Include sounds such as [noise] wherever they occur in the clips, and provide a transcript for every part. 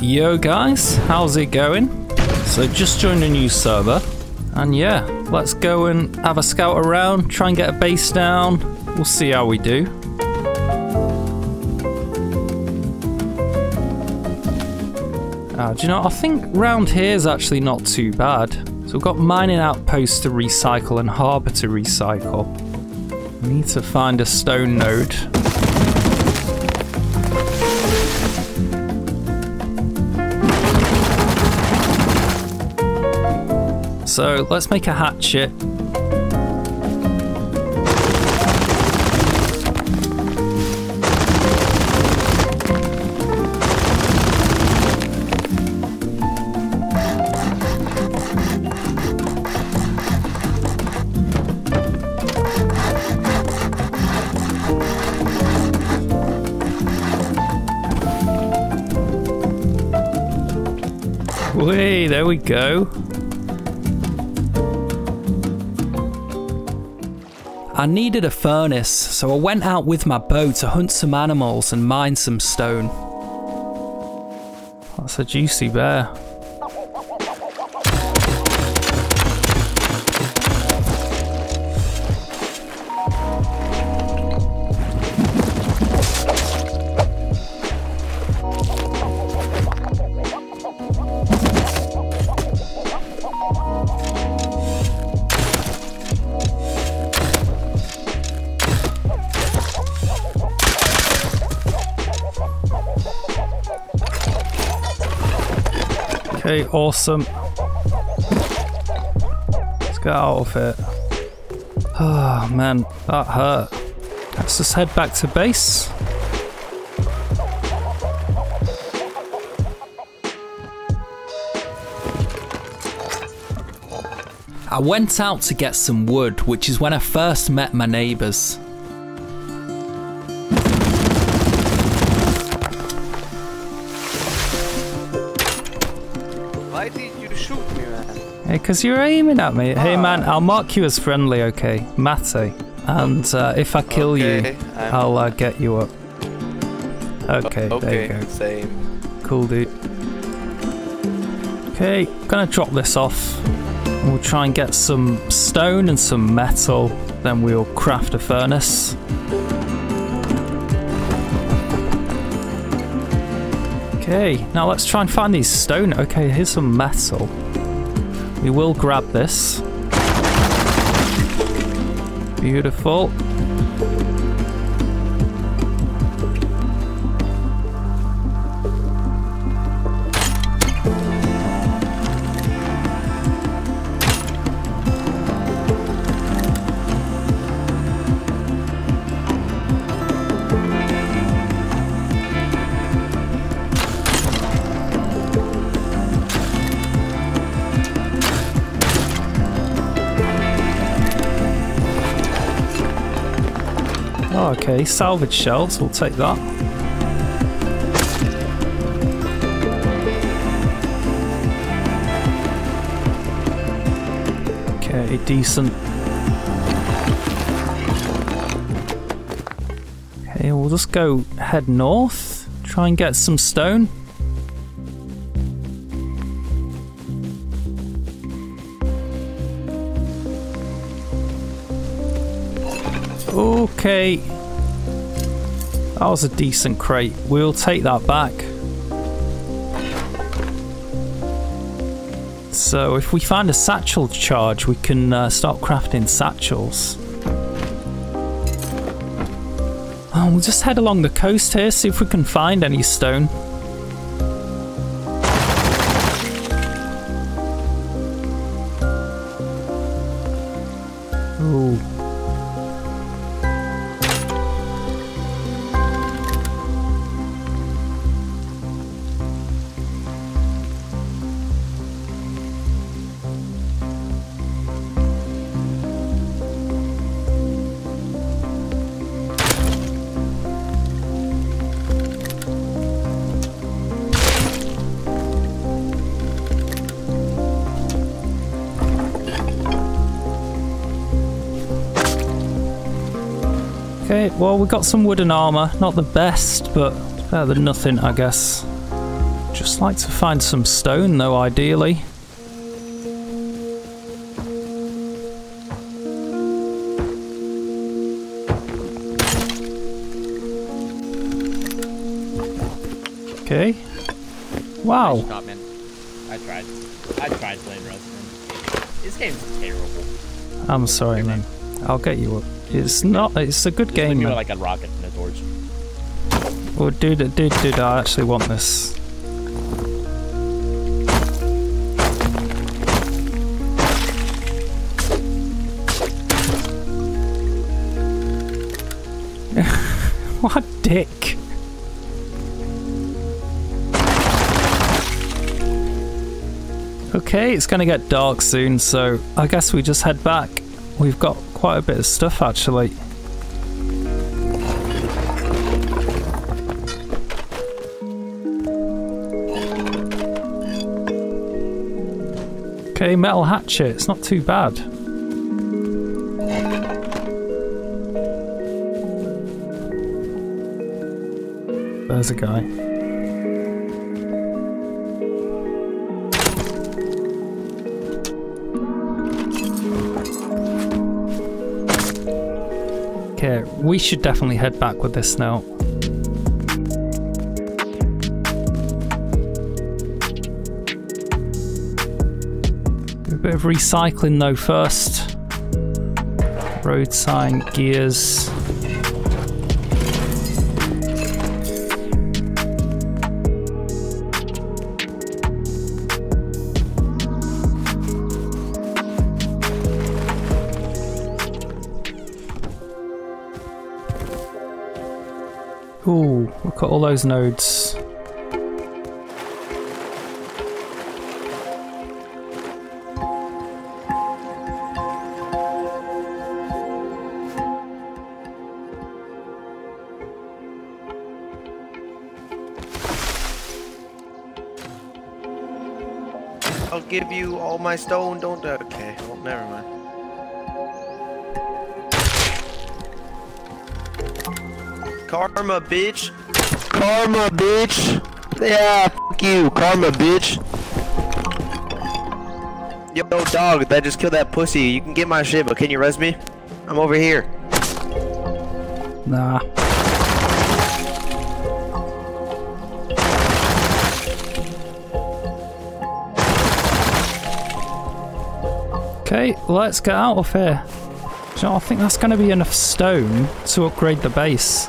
Yo guys, how's it going? So just joined a new server and yeah, let's go and have a scout around, try and get a base down. We'll see how we do. Uh, do you know, I think round here is actually not too bad. So we've got mining outposts to recycle and harbour to recycle. We need to find a stone node. So let's make a hatchet. Wait, there we go. I needed a furnace, so I went out with my bow to hunt some animals and mine some stone. That's a juicy bear. Awesome. Let's get out of it. Oh man, that hurt. Let's just head back to base. I went out to get some wood, which is when I first met my neighbours. Hey, because you're aiming at me. Hey man, I'll mark you as friendly, okay? Mate. And uh, if I kill Okay, you, I'm- I'll uh, get you up. Okay, there you go. same. Cool, dude. Okay, gonna drop this off. We'll try and get some stone and some metal. Then we'll craft a furnace. Okay, now let's try and find these stone. Okay, here's some metal. We will grab this. Beautiful. Salvage shells, we'll take that. Okay, decent. Okay, we'll just go head north, try and get some stone. Okay. That was a decent crate. We'll take that back. So if we find a satchel charge, we can uh, start crafting satchels. Oh, we'll just head along the coast here, see if we can find any stone. Okay, well, we got some wooden armor. Not the best, but better than nothing, I guess. Just like to find some stone though, ideally. Okay. Wow. Stop, man. I tried. I tried playing Rust, This game's terrible. I'm sorry, man. I'll get you up. It's not. It's a good game. You Man. like a rocket in a torch. Oh, dude, dude, dude, I actually want this. [laughs] what a dick. Okay, it's gonna get dark soon, so I guess we just head back. We've got quite a bit of stuff actually. Okay, metal hatchet. It's not too bad. There's a guy. We should definitely head back with this now. Do a bit of recycling though first. Road sign, gears. Those nodes. I'll give you all my stone, don't? Okay, well, never mind. Karma, bitch! Karma, bitch! Yeah, fuck you, karma, bitch! Yo, dog, that just killed that pussy. You can get my shit, but can you res me? I'm over here. Nah. Okay, let's get out of here. Know, I think that's going to be enough stone to upgrade the base.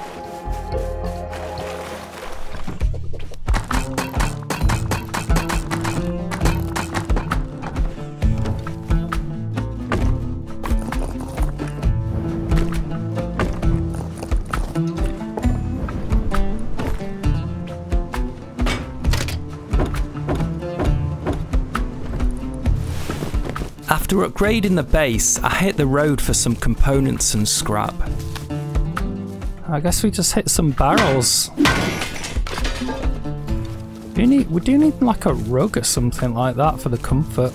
After upgrading the base, I hit the road for some components and scrap. I guess we just hit some barrels. Do need, we do need like a rug or something like that for the comfort.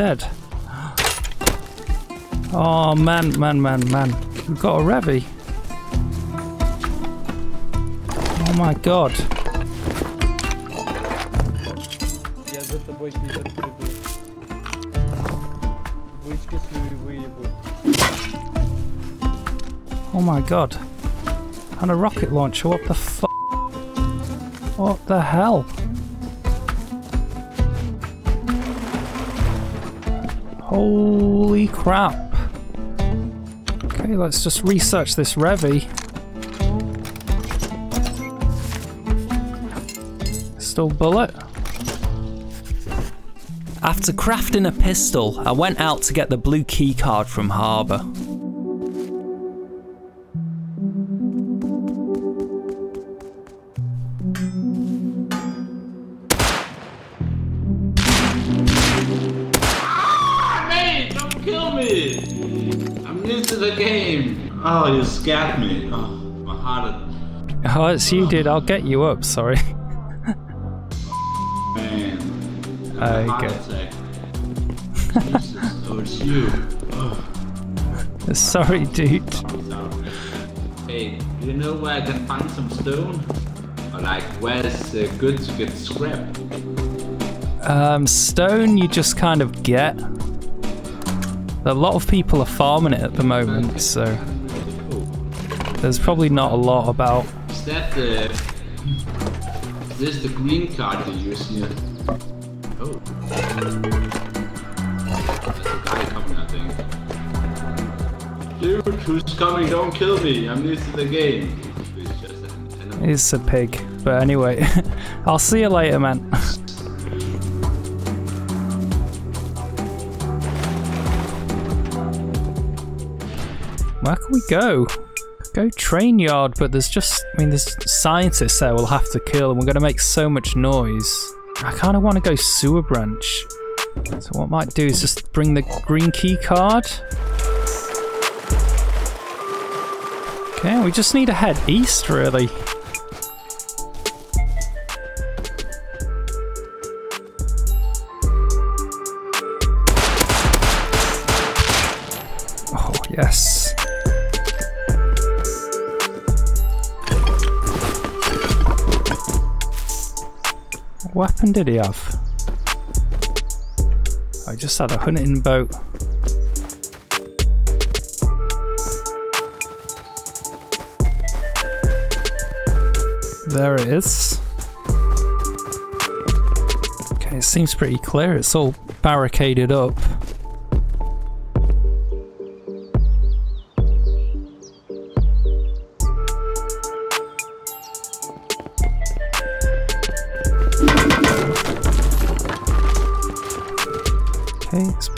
dead. Oh, man, man, man, man. We've got a Revy. Oh my god. Oh my god. And a rocket launcher, what the f***? What the hell? Holy crap. Okay, let's just research this Revy. Still bullet? After crafting a pistol, I went out to get the blue key card from Harbour. Oh, you scared me. Oh, my heart, Oh, it's you, dude. I'll get you up. Sorry. [laughs] man. Heart attack. Jesus, oh, it's you. Oh, [laughs] Sorry, dude. sorry. Hey, do you know where I can find some stone? Or like, where's uh, good to get scrap? Um, stone, you just kind of get. A lot of people are farming it at the moment, so there's probably not a lot about. is that the... Is this the green card you use here? Oh. There's a guy coming, I think. Dude, who's coming? Don't kill me. I'm new to the game. It's just an enemy. It's a pig. But anyway, [laughs] I'll see you later, man. [laughs] Where can we go? Go train yard, but there's just, I mean, there's scientists there we'll have to kill, and we're going to make so much noise. I kind of want to go sewer branch. So what I might do is just bring the green key card. Okay, we just need to head east, really. Weapon did he have? I just had a hunting boat. There it is. Okay, it seems pretty clear. It's all barricaded up.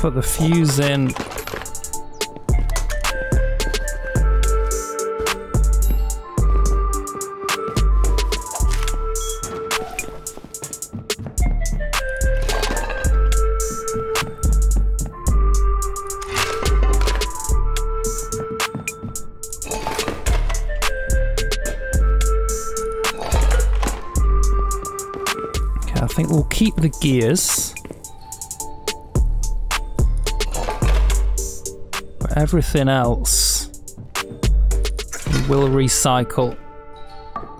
Put the fuse in. Okay, I think we'll keep the gears. Everything else will recycle.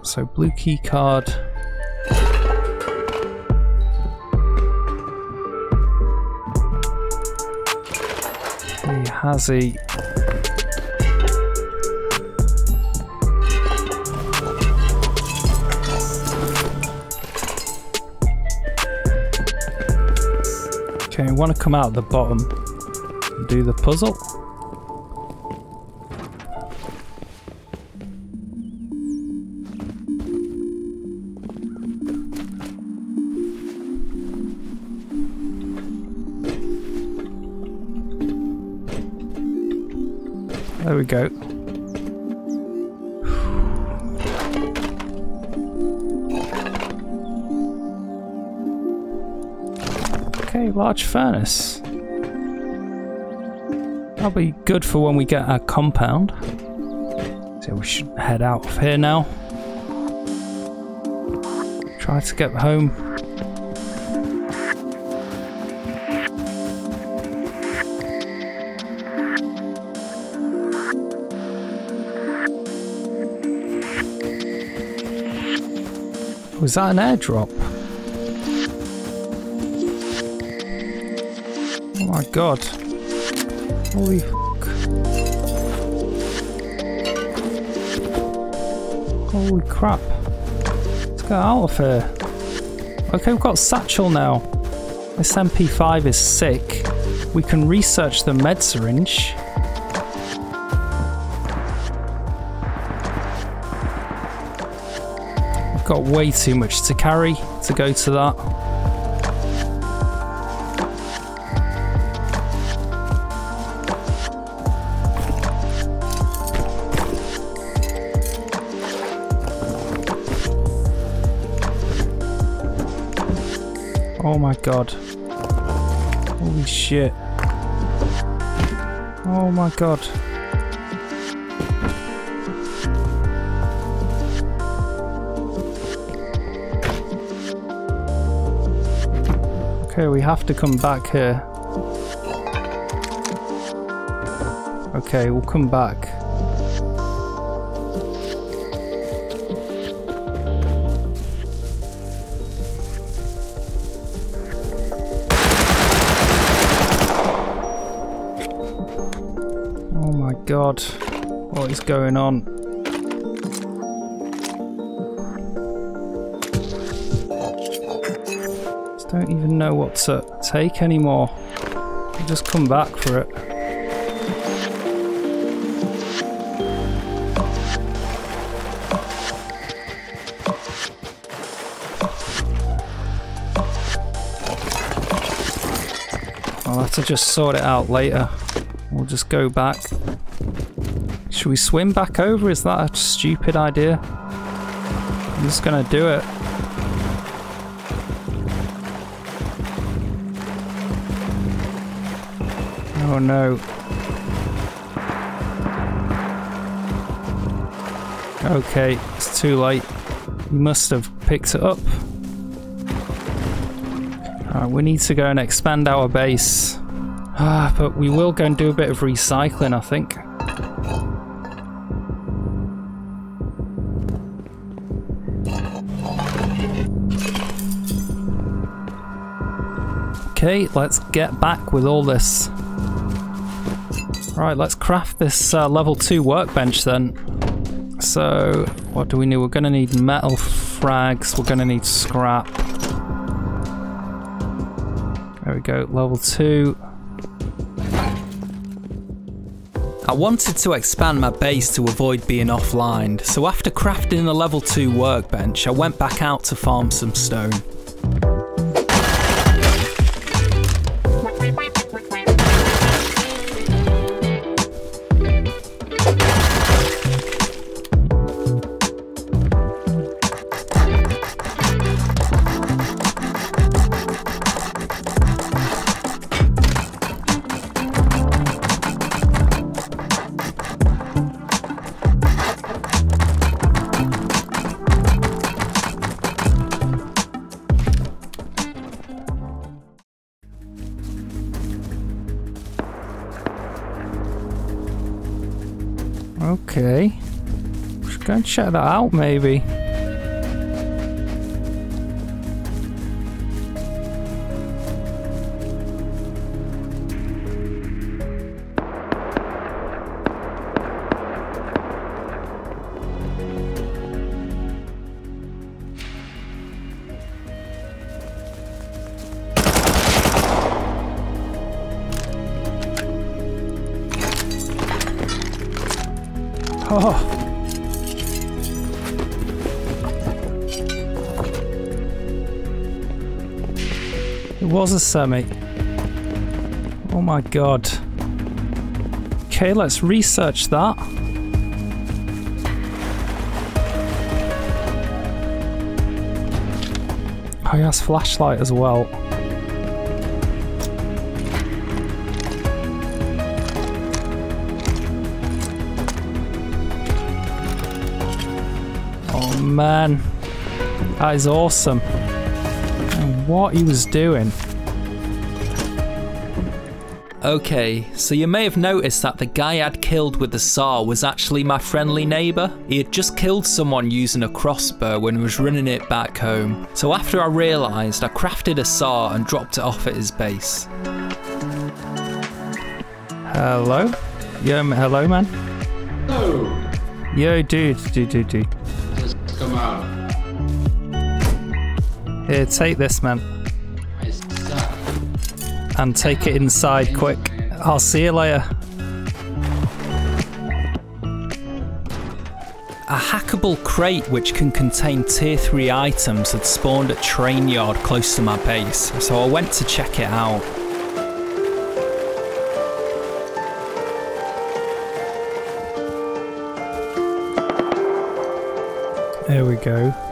So blue key card. Hey, Hazzy. Okay, we want to come out the bottom do the puzzle. We go. Okay, large furnace. That'll be good for when we get our compound. So we should head out of here now. Try to get home. Was that an airdrop? Oh my god. Holy fuck. Holy crap. Let's get out of here. Okay, we've got Satchel now. This MP5 is sick. We can research the med syringe. Got way too much to carry to go to that. Oh my god. Holy shit. Oh my god. Okay, we have to come back here. Okay, we'll come back. Oh my god, what is going on? Don't even know what to take anymore. I'll just come back for it. I'll have to just sort it out later. We'll just go back. Should we swim back over? Is that a stupid idea? I'm just gonna do it. Oh no. Okay, it's too late. You must have picked it up. We need to go and expand our base. Ah, but we will go and do a bit of recycling, I think. Okay, let's get back with all this. Right, let's craft this uh, level 2 workbench then. So, what do we need? We're going to need metal frags, we're going to need scrap. There we go, level 2. I wanted to expand my base to avoid being offline, so after crafting the level 2 workbench, I went back out to farm some stone. Go and check that out maybe. Was a semi. Oh my god. Okay, let's research that. Oh, he has flashlight as well. Oh man, that is awesome. What he was doing. Okay, so you may have noticed that the guy I'd killed with the saw was actually my friendly neighbour. He had just killed someone using a crossbow when he was running it back home. So after I realised, I crafted a saw and dropped it off at his base. Hello? Yo, hello man? No! Yo, dude, dude, dude, dude. Just come out. Here, take this, man. And take it inside quick. I'll see you later. A hackable crate which can contain tier 3 items had spawned at train yard close to my base, so I went to check it out. There we go.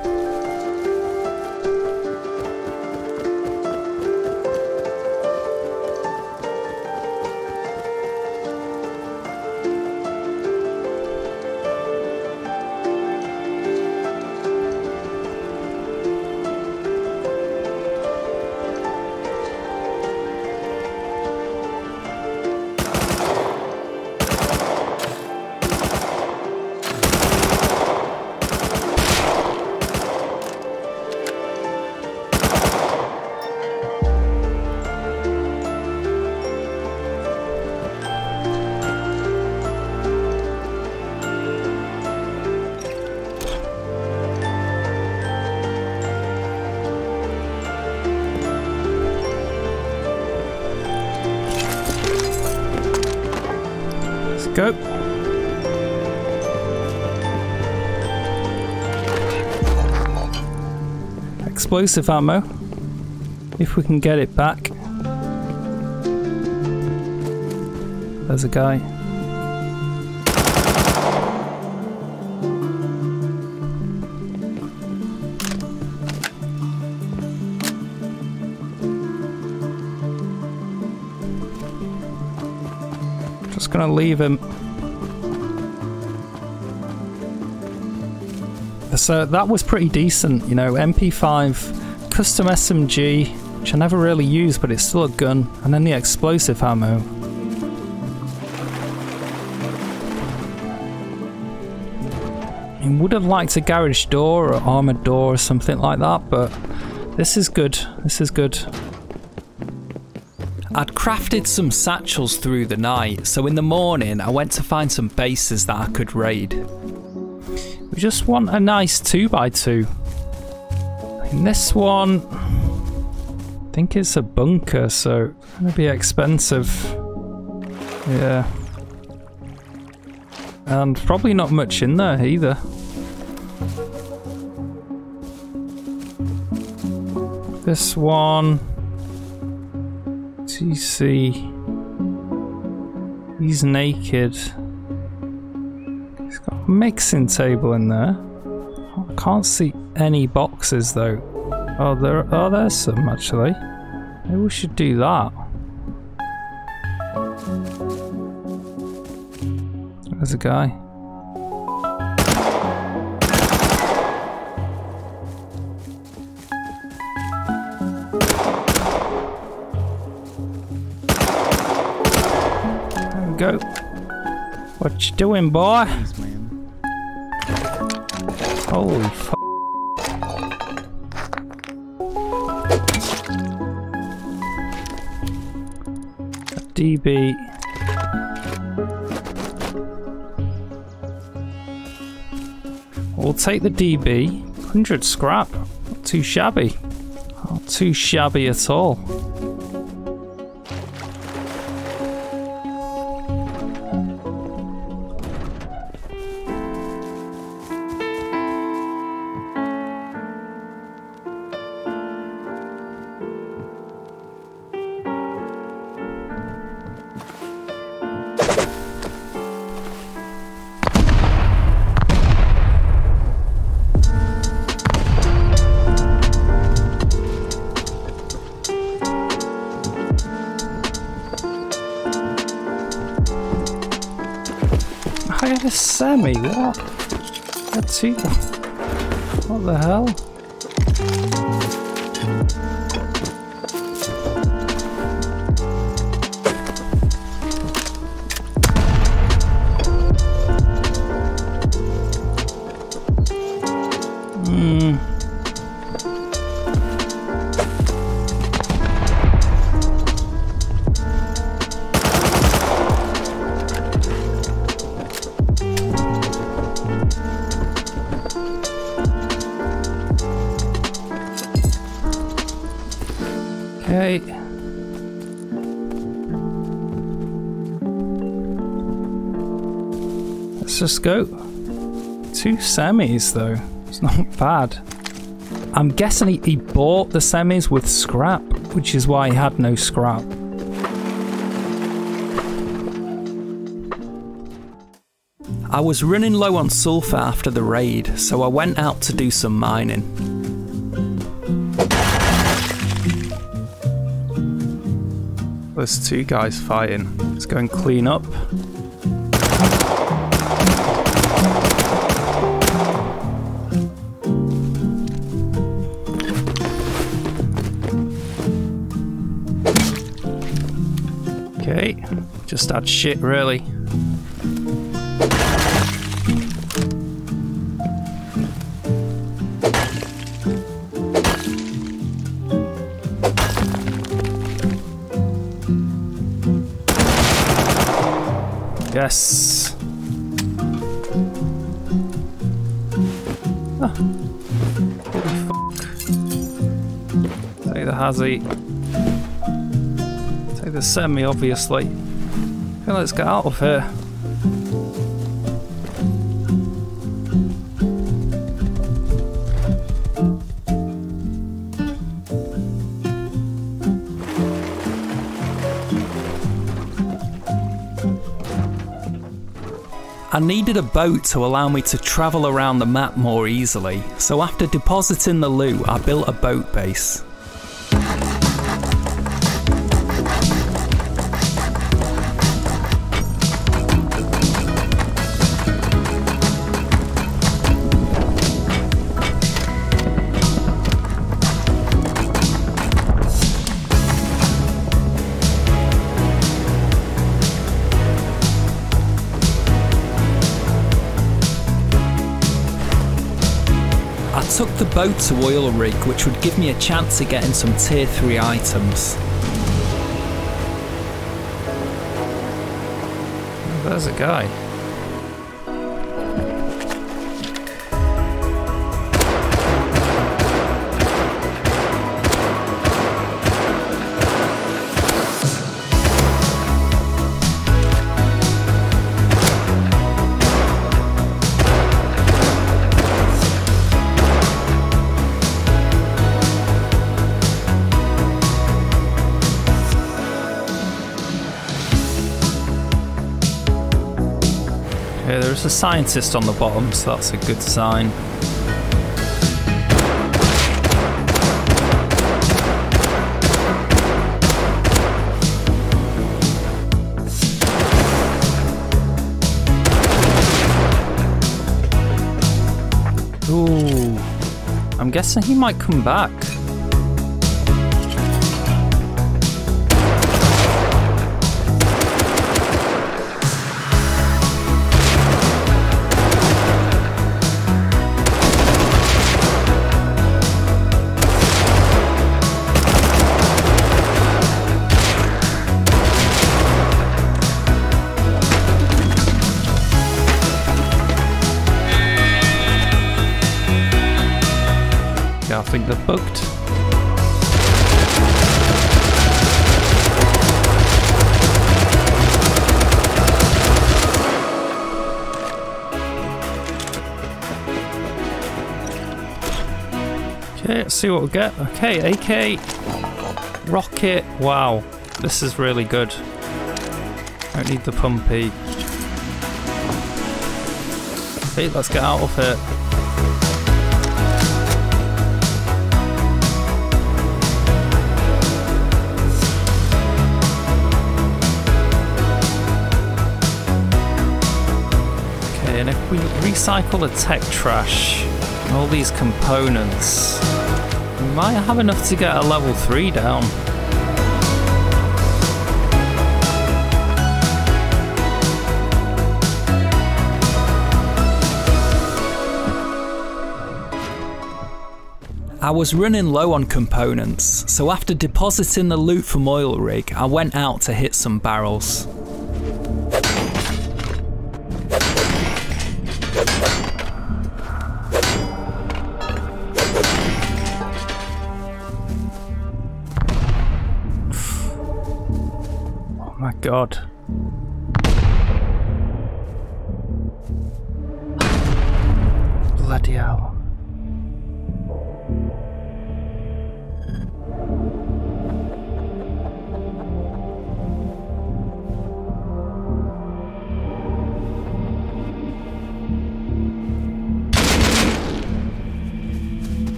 Explosive ammo. If we can get it back. There's a guy. Just gonna leave him. So that was pretty decent, you know, MP5, custom SMG, which I never really used, but it's still a gun, and then the explosive ammo. I would have liked a garage door or armored door or something like that, but this is good. This is good. I'd crafted some satchels through the night, so in the morning I went to find some bases that I could raid. We just want a nice 2x2. In this one, I think it's a bunker, so it's going to be expensive. Yeah. And probably not much in there either. This one. TC. He's naked. Mixing table in there. I can't see any boxes though. Oh, there. Oh, there's some actually. Maybe we should do that. There's a guy. There we go. What you doing, boy? Holy f. DB. We'll take the DB. 100 scrap. Not too shabby. Not too shabby at all. Semi, what? A two? What the hell? Let's just go. Two semis though. It's not [laughs] bad. I'm guessing he, he bought the semis with scrap, which is why he had no scrap. I was running low on sulfur after the raid, so I went out to do some mining. There's two guys fighting. Let's go and clean up. Just add shit really. Yes. Ah. Take the Hazzy. Take the semi, obviously. Let's get out of here. I needed a boat to allow me to travel around the map more easily, so after depositing the loot, I built a boat base. The boat to Oil Rig, which would give me a chance at getting some tier 3 items. There's a guy. Scientist on the bottom, so that's a good sign. Ooh, I'm guessing he might come back. Think they're booked. Okay, let's see what we get. Okay, AK, rocket. Wow, this is really good. Don't need the pumpy. Okay, let's get out of here. Recycle the tech trash all these components, we might have enough to get a level 3 down. I was running low on components, so after depositing the loot from Oil Rig, I went out to hit some barrels. God. Bloody hell.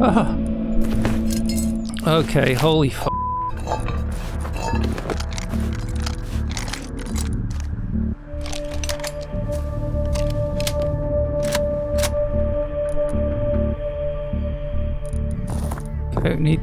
[laughs] Okay, holy f.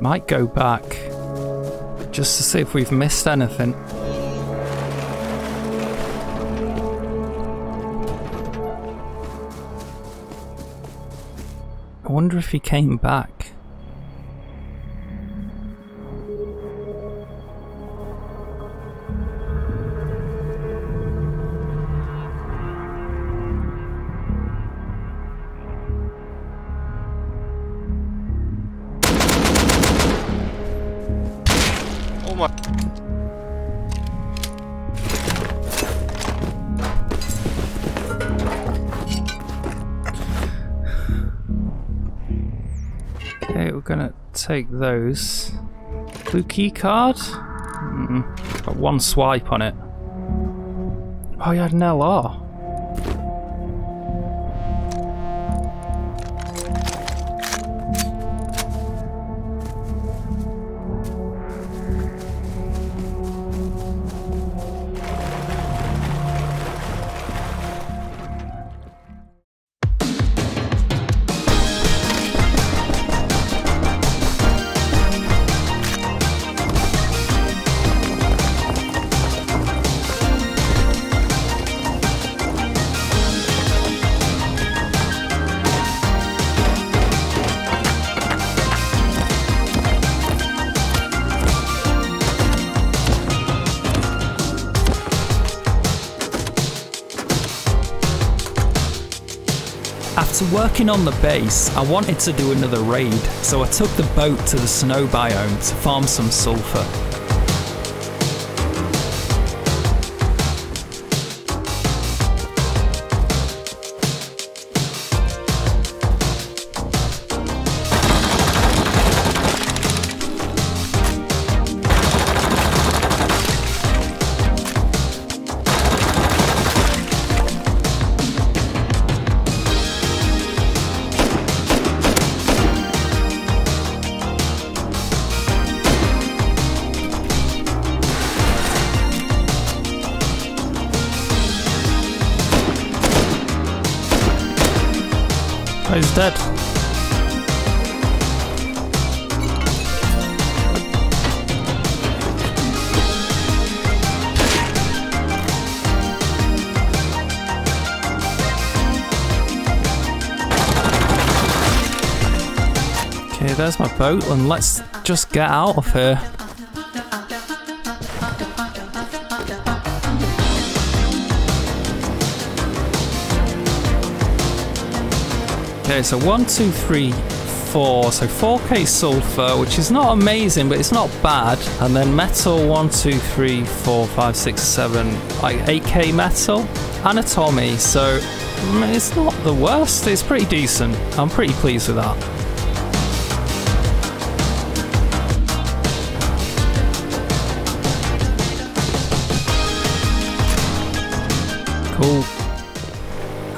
Might go back just to see if we've missed anything. I wonder if he came back. Those. Blue key card? Mm, got one swipe on it. Oh, you had an LR. Working on the base, I wanted to do another raid, so I took the boat to the snow biome to farm some sulfur. Oh. Okay, there's my boat, and let's just get out of here. Okay, so one, two, three, four. So 4k sulfur, which is not amazing, but it's not bad. And then metal, one, two, three, four, five, six, seven, like 8k metal. Anatomy, so mm, it's not the worst. It's pretty decent. I'm pretty pleased with that.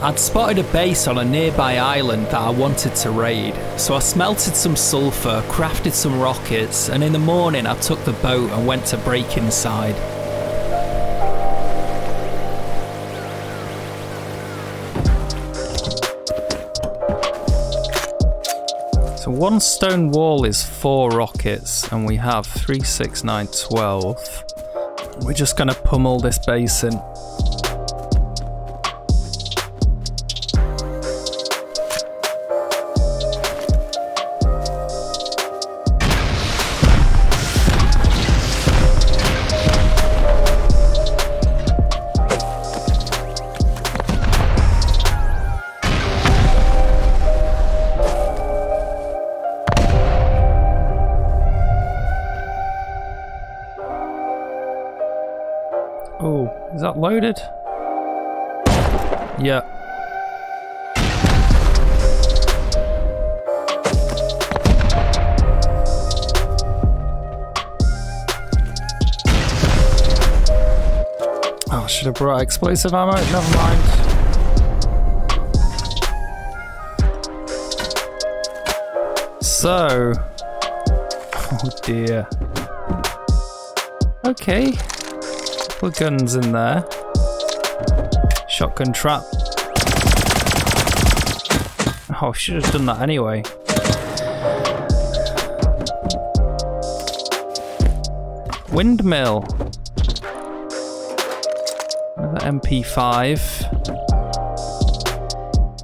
I'd spotted a base on a nearby island that I wanted to raid, so I smelted some sulfur, crafted some rockets, and in the morning I took the boat and went to break inside. So one stone wall is four rockets, and we have three, six, nine, twelve. We're just gonna pummel this basin. Oh, is that loaded? Yeah. Oh, should have brought explosive ammo. Never mind. So, [laughs] oh dear. Okay, couple of guns in there. Shotgun trap. Oh, I should have done that anyway. Windmill. Another MP5.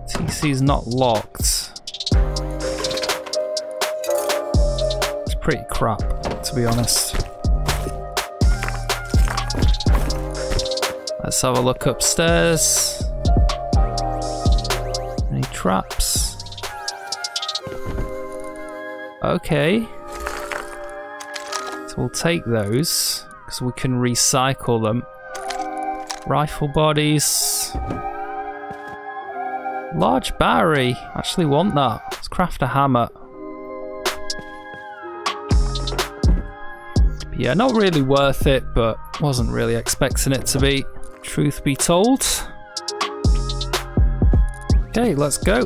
TC's not locked. It's pretty crap, to be honest. Let's have a look upstairs. Any traps? Okay. So we'll take those because we can recycle them. Rifle bodies. Large battery. Actually want that. Let's craft a hammer. Yeah, not really worth it, but wasn't really expecting it to be. Truth be told. Okay, let's go.